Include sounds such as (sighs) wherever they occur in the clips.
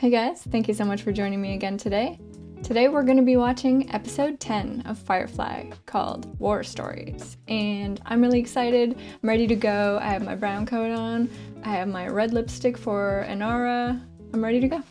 Hey guys, thank you so much for joining me again today. Today we're going to be watching episode 10 of Firefly called War Stories. And I'm really excited. I'm ready to go. I have my brown coat on. I have my red lipstick for Inara. I'm ready to go.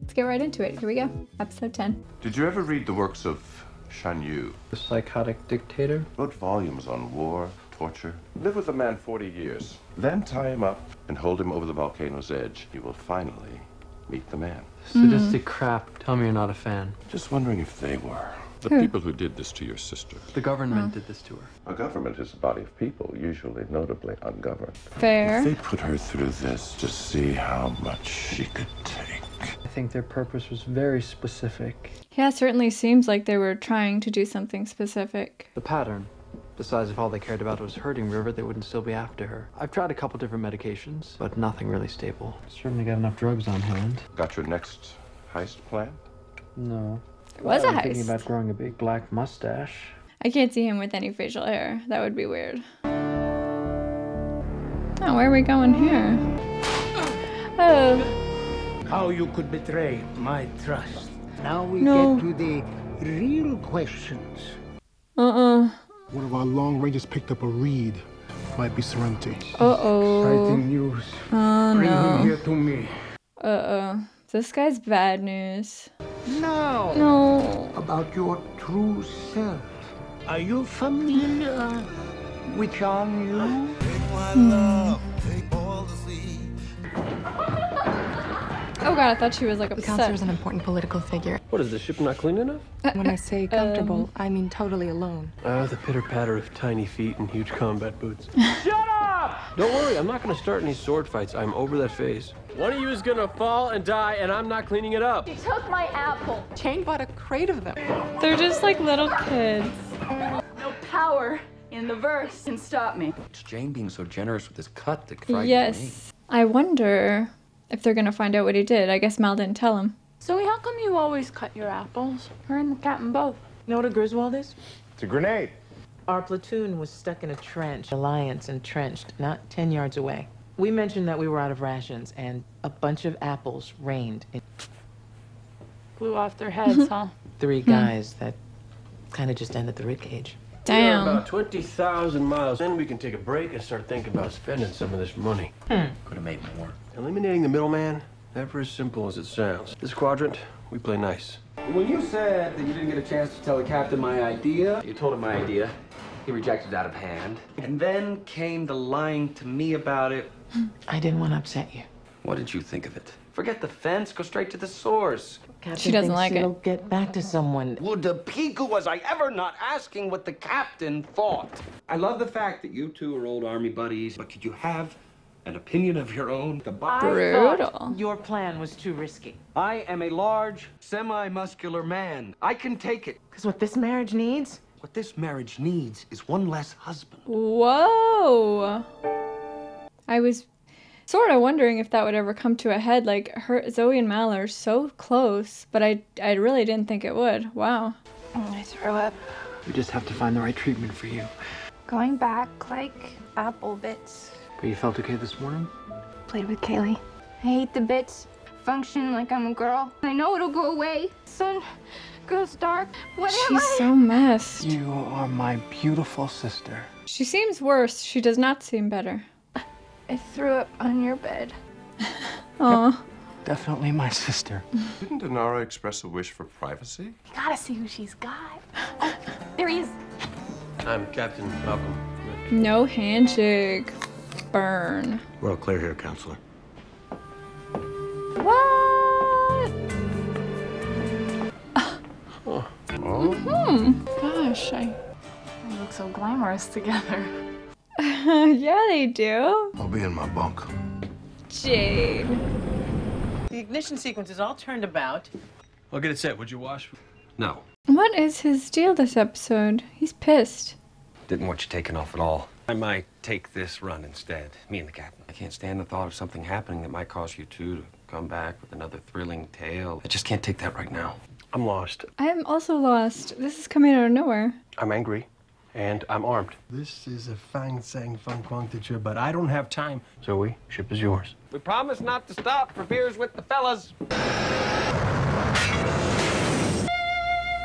Let's get right into it. Here we go. Episode 10. Did you ever read the works of Shan Yu? The psychotic dictator? Wrote volumes on war, torture. Live with a man 40 years. Then tie him up and hold him over the volcano's edge. He will finally meet the man. Sadistic crap. Tell me you're not a fan. Just wondering if they were. The Who? people who did this to your sister. The government hmm. did this to her. A government is a body of people, usually notably ungoverned. Fair. They put her through this to see how much she could take. I think their purpose was very specific. Yeah, it certainly seems like they were trying to do something specific. The pattern. Besides, if all they cared about was hurting River, they wouldn't still be after her. I've tried a couple different medications, but nothing really stable. Certainly got enough drugs on hand. Got your next heist plan? No. It was a I'm thinking heist. about growing a big black mustache. I can't see him with any facial hair. That would be weird. Oh, where are we going here? Oh, How you could betray my trust. Now we No. get to the real questions. uh-uh. One of our long rangers picked up a read. Might be Serenity. Uh-oh. Exciting news. Oh, Bring no. him here to me. Uh-oh. This guy's bad news. No. No. about your true self. Are you familiar with Shan Yu? Oh god, I thought she was like The counselor's upset. an important political figure. What is the ship not clean enough? When I say (laughs) comfortable, I mean totally alone. Ah, the pitter patter of tiny feet and huge combat boots. (laughs) Shut up! Don't worry, I'm not gonna start any sword fights. I'm over that phase. One of you is gonna fall and die, and I'm not cleaning it up. She took my apple. Jayne bought a crate of them. They're just like little kids. No power in the verse can stop me. It's Jayne being so generous with this cut that frightens me. Yes. I wonder if they're gonna find out what he did. I guess Mal didn't tell him. Zoe, how come you always cut your apples? Her and the captain both. You know what a Griswold is? It's a grenade. Our platoon was stuck in a trench, alliance entrenched, not 10 yards away. We mentioned that we were out of rations, and a bunch of apples rained. And Blew off their heads, huh? (laughs) three hmm. guys that kind of just ended the ribcage. We're Damn. about 20,000 miles. Then we can take a break and start thinking about spending some of this money. Hmm. Could have made more. Eliminating the middleman, never as simple as it sounds. This quadrant, we play nice. Well, you said that you didn't get a chance to tell the captain my idea. You told him my idea. He rejected it out of hand. And then came the lying to me about it. I didn't want to upset you. What did you think of it? Forget the fence, go straight to the source. Captain doesn't like it. it'll get back to someone. Well, the Piku was I ever not asking what the captain thought. I love the fact that you two are old army buddies, but could you have an opinion of your own? The bo- Brutal. Your plan was too risky. I am a large, semi-muscular man. I can take it. Because what this marriage needs What this marriage needs is one less husband. Whoa. I was sort of wondering if that would ever come to a head. Like her, Zoe and Mal are so close, but I, I really didn't think it would. Wow. I threw up. We just have to find the right treatment for you. Going back like apple bits. But you felt okay this morning? Played with Kaylee. I hate the bits. Function like I'm a girl. I know it'll go away. Sun goes dark. Whatever. She's so messed. You are my beautiful sister. She seems worse. She does not seem better. I threw up on your bed. (laughs) Aw. Definitely my sister. Didn't Inara express a wish for privacy? You gotta see who she's got. Oh, there he is. I'm Captain Malcolm. No handshake. Burn. We're all clear here, counselor. What? Oh, Hmm. Gosh, I. We look so glamorous together. (laughs) yeah, they do. I'll be in my bunk. Jade. The ignition sequence is all turned about. I'll get it set. Would you wash? No. What is his deal this episode? He's pissed. Didn't want you taken off at all. I might take this run instead. Me and the captain. I can't stand the thought of something happening that might cause you two to come back with another thrilling tale. I just can't take that right now. I'm lost. I am also lost. This is coming out of nowhere. I'm angry. And I'm armed. This is a fang sang fun quantity, but I don't have time. Zoe, ship is yours. We promise not to stop for beers with the fellas.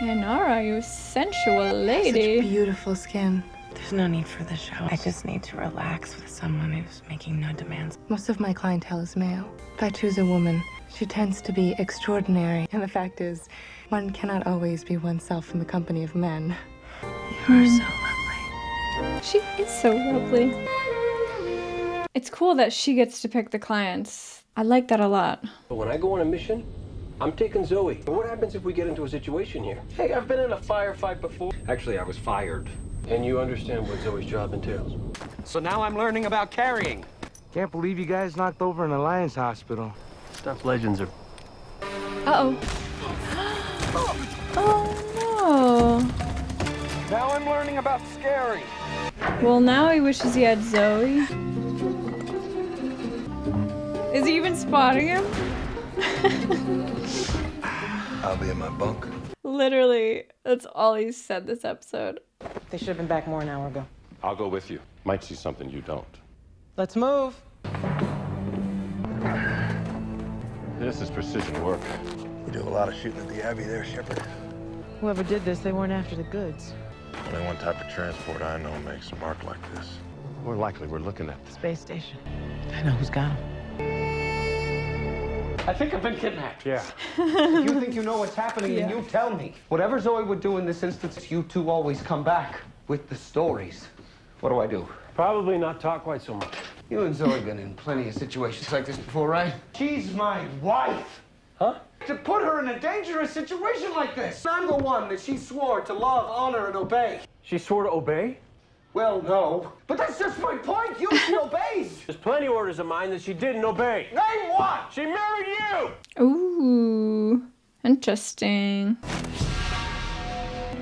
Inara, you sensual lady. Such beautiful skin. There's no need for the show. I just need to relax with someone who's making no demands. Most of my clientele is male. If I choose a woman, she tends to be extraordinary. And the fact is, one cannot always be oneself in the company of men. You are so lovely. She is so lovely. It's cool that she gets to pick the clients. I like that a lot. But when I go on a mission, I'm taking Zoe. But what happens if we get into a situation here? Hey, I've been in a firefight before. Actually, I was fired. And you understand what Zoe's job entails. So now I'm learning about carrying. Can't believe you guys knocked over an Alliance hospital. Stuff legends are. Uh (gasps) oh. oh Now I'm learning about scary. Well, now he wishes he had Zoe. Is he even spotting him? (laughs) I'll be in my bunk. Literally, that's all he said this episode. They should have been back more an hour ago. I'll go with you. Might see something you don't. Let's move. This is precision work. We do a lot of shooting at the Abbey there, Shepherd. Whoever did this, they weren't after the goods. Only one type of transport I know makes a mark like this. More likely, we're looking at the Space station. I know who's got them. I think I've been kidnapped. Yeah. if (laughs) you think you know what's happening, then you tell me. Whatever Zoe would do in this instance, you two always come back with the stories. What do I do? Probably not talk quite so much. You and Zoe have been in plenty of situations like this before, right? She's my wife. Huh? To put her in a dangerous situation like this. I'm the one that she swore to love, honor, and obey. She swore to obey? Well, no. But that's just my point. You (laughs) she obeys. There's plenty orders of mine that she didn't obey. Name what? She married you! Ooh, interesting.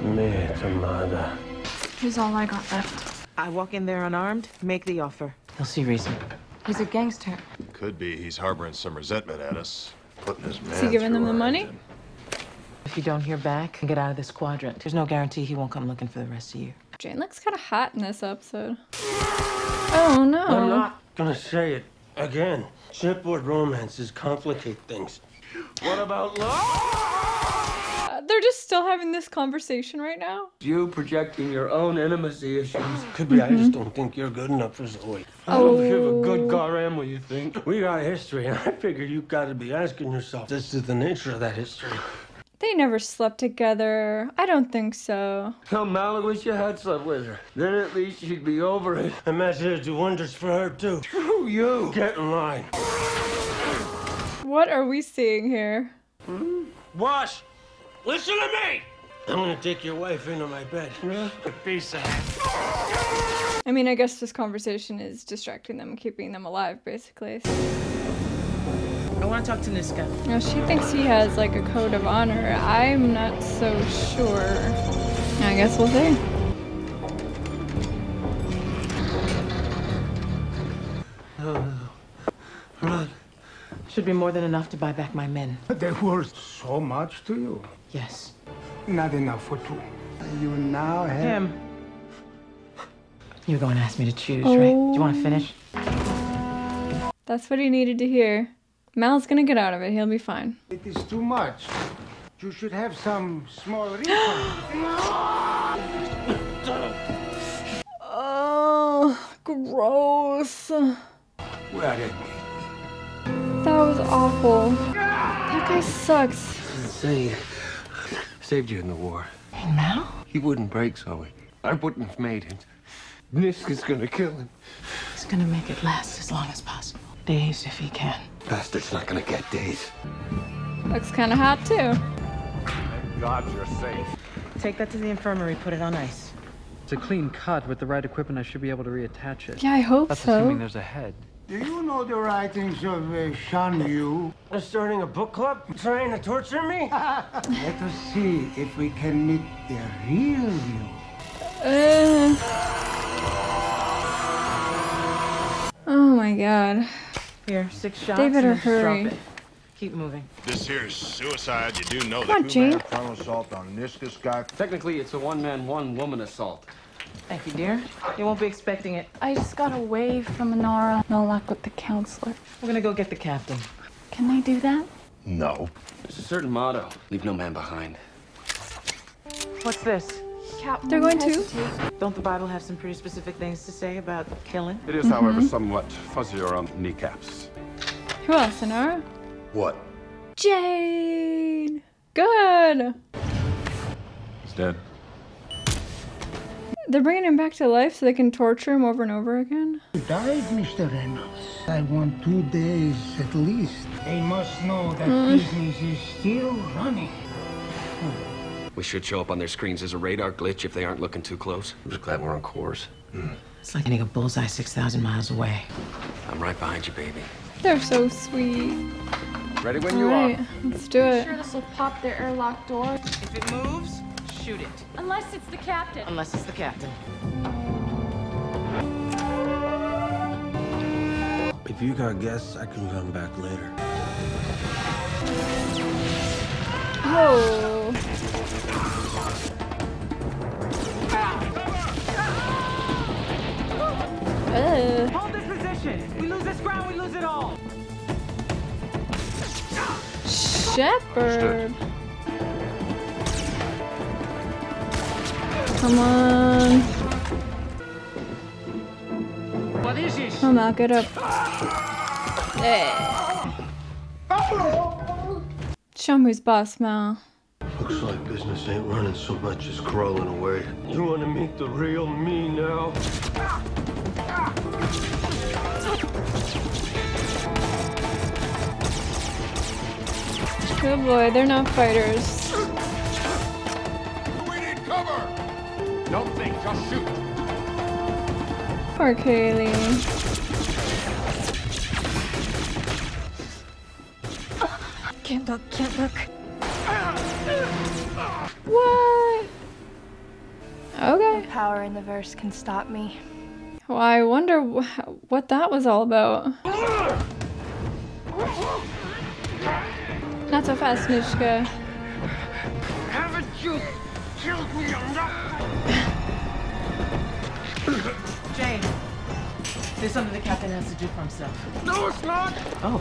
Me, Tamada. Here's all I got left. I walk in there unarmed, make the offer. He'll see reason. He's a gangster. Could be he's harboring some resentment at us. Putting his man Is he giving them the money? engine. If you don't hear back, get out of this quadrant. There's no guarantee he won't come looking for the rest of you. Jayne looks kind of hot in this episode. Oh no. I'm not gonna say it again. Shipboard romances complicate things. What about love? They're just still having this conversation right now. You projecting your own intimacy issues. (laughs) Could be I just mm-hmm. don't think you're good enough for Zoe. I don't give a oh. good goddamn what you think. We got a history, and I figure you've gotta be asking yourself as to the nature of that history. They never slept together. I don't think so. Tell Malik wish you had slept with her. Then at least she'd be over it. Imagine it'd do wonders for her, too. Who you? Get in line. What are we seeing here? Hmm? Wash, listen to me! I'm gonna take your wife into my bed. Be sad. I mean, I guess this conversation is distracting them, keeping them alive, basically. I want to talk to Niska. Now, she thinks he has like a code of honor. I'm not so sure. I guess we'll see. (sighs) Oh. Should be more than enough to buy back my men. They were so much to you. Yes. Not enough for two. You now have. Him. You're going to ask me to choose, right? Do you want to finish? That's what he needed to hear. Mal's gonna get out of it. He'll be fine. It is too much. You should have some small (gasps) refund. Oh, gross. That Where did was awful. That guy sucks. Say, uh, saved you in the war. Hey, Mal? He wouldn't break Zoe. I wouldn't have made it. Niska's gonna kill him. He's going to make it last as long as possible. Days if he can. Bastard's not gonna get days. Looks kind of hot too. Thank God, you're safe. Take that to the infirmary, put it on ice. It's a clean cut. With the right equipment, I should be able to reattach it. Yeah, I hope That's so. assuming there's a head. Do you know the writings of uh, Shan Yu? They're starting a book club? Trying to torture me? (laughs) Let us see if we can meet the real you. Uh. Oh my god. Here, six shots. They better and then just drop hurry. Keep moving. This here's suicide. You do know Come on, that. Jayne. Frontal assault on Niska's guy. Technically, it's a one-man, one-woman assault. Thank you, dear. You won't be expecting it. I just got away from Inara. No luck with the counselor. We're gonna go get the captain. Can they do that? No. There's a certain motto leave no man behind. What's this? Captain They're going to? Don't the Bible have some pretty specific things to say about killing? It is, however, mm-hmm. somewhat fuzzier on kneecaps. Who else, Inara? What? Jayne! Good! He's dead. They're bringing him back to life so they can torture him over and over again? You died, Mr. Reynolds. I want two days at least. They must know that mm. business is still running. We should show up on their screens as a radar glitch if they aren't looking too close. I'm just glad we're on course. Hmm. It's like hitting a bullseye 6,000 miles away. I'm right behind you, baby. They're so sweet. Ready when you Alright, are. let's do it. Sure, this will pop their airlock door. If it moves, shoot it. Unless it's the captain. Unless it's the captain. If you got guests, I can come back later. Oh. Uh-huh. Ugh. Hold this position. We lose this ground, we lose it all. Shepherd. Come on. What is this? Come on, get up. Yeah. Show me who's boss, Mal. Looks like business ain't running so much as crawling away. You want to meet the real me now? Good boy, they're not fighters. Don't think, just shoot. Poor Kaylee. Can't look, can't look. What? Okay. Power in the verse can stop me. Well, I wonder wh- what that was all about. Not so fast, Niska. Haven't you killed me enough? Jayne, there's something the captain has to do for himself. No, it's not. Oh.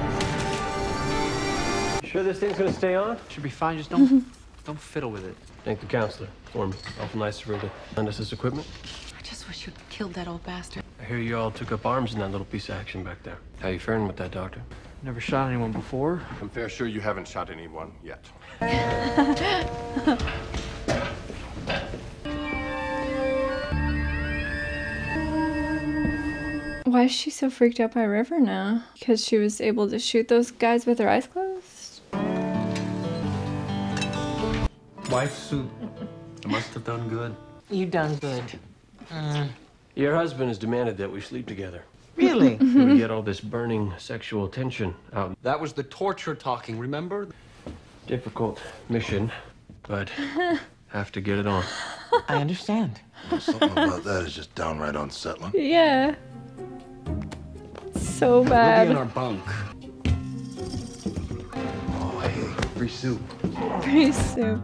(laughs) Sure this thing's gonna stay on? Should be fine. Just don't mm-hmm. don't fiddle with it. Thank the counselor for me. Awful nice of her to lend us this equipment. I just wish you'd killed that old bastard. I hear you all took up arms in that little piece of action back there. How you faring with that, doctor? Never shot anyone before. I'm fair sure you haven't shot anyone yet. (laughs) Why is she so freaked out by River now? Because she was able to shoot those guys with her eyes closed? Wife suit. I must have done good. You done good. Mm. Your husband has demanded that we sleep together. Really? (laughs) So we get all this burning sexual tension out. That was the torture talking, remember? Difficult mission, but (laughs) have to get it on. I understand. Something about that is just downright unsettling. Yeah. So bad. We'll be in our bunk. Oh, hey, free soup. Free soup.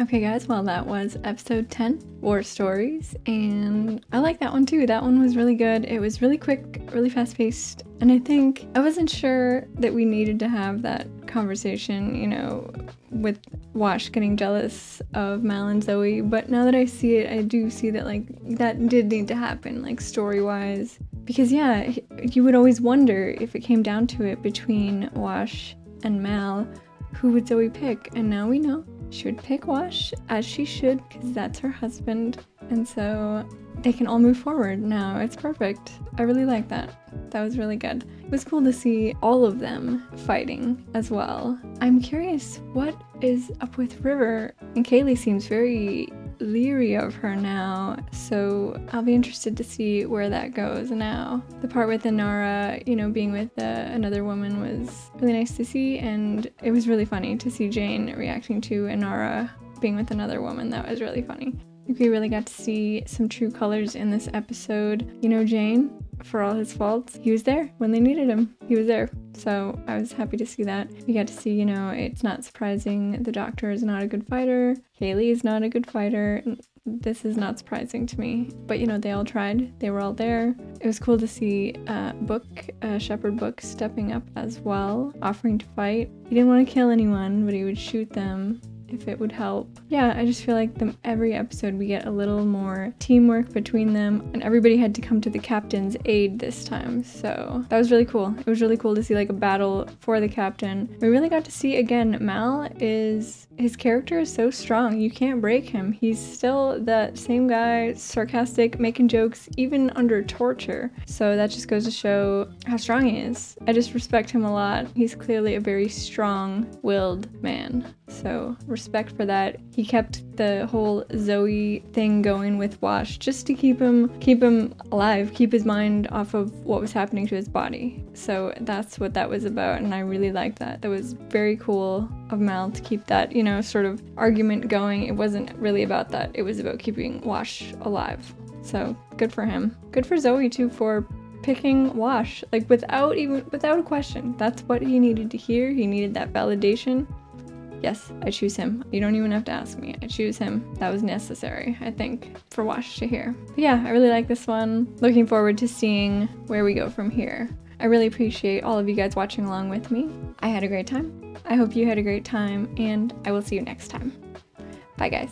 Okay, guys, well, that was episode 10, War Stories, and I like that one too. That one was really good. It was really quick, really fast paced, and I think I wasn't sure that we needed to have that conversation, you know, with Wash getting jealous of Mal and Zoe, but now that I see it, I do see that, like, that did need to happen, like, story wise. Because, yeah, you would always wonder if it came down to it between Wash and Mal, who would Zoe pick? And now we know she would pick Wash, as she should, because that's her husband. And so they can all move forward now. It's perfect. I really like that. That was really good. It was cool to see all of them fighting as well. I'm curious what is up with River. And Kaylee seems very leery of her now, so I'll be interested to see where that goes now. The part with Inara, you know, being with uh, another woman was really nice to see, and it was really funny to see Jayne reacting to Inara being with another woman. That was really funny. I think we really got to see some true colors in this episode. You know, Jayne, for all his faults, he was there when they needed him. He was there. So I was happy to see that. We got to see, you know, it's not surprising the doctor is not a good fighter. Kaylee is not a good fighter. This is not surprising to me. But, you know, they all tried. They were all there. It was cool to see uh, Book, uh, Shepherd Book, stepping up as well, offering to fight. He didn't want to kill anyone, but he would shoot them if it would help. Yeah, I just feel like every episode we get a little more teamwork between them, and everybody had to come to the captain's aid this time. So that was really cool. It was really cool to see like a battle for the captain. We really got to see again, Mal is his character is so strong. You can't break him. He's still that same guy, sarcastic, making jokes even under torture. So that just goes to show how strong he is. I just respect him a lot. He's clearly a very strong-willed man. So respect for that. He kept the whole Zoe thing going with Wash just to keep him keep him alive, keep his mind off of what was happening to his body. So that's what that was about and I really liked that. That was very cool of Mal to keep that, you know, sort of argument going. It wasn't really about that. It was about keeping Wash alive. So good for him. Good for Zoe too for picking Wash like without even without a question. That's what he needed to hear. He needed that validation. Yes, I choose him. You don't even have to ask me. I choose him. That was necessary, I think, for Wash to hear. But yeah, I really like this one. Looking forward to seeing where we go from here. I really appreciate all of you guys watching along with me. I had a great time. I hope you had a great time, and I will see you next time. Bye, guys.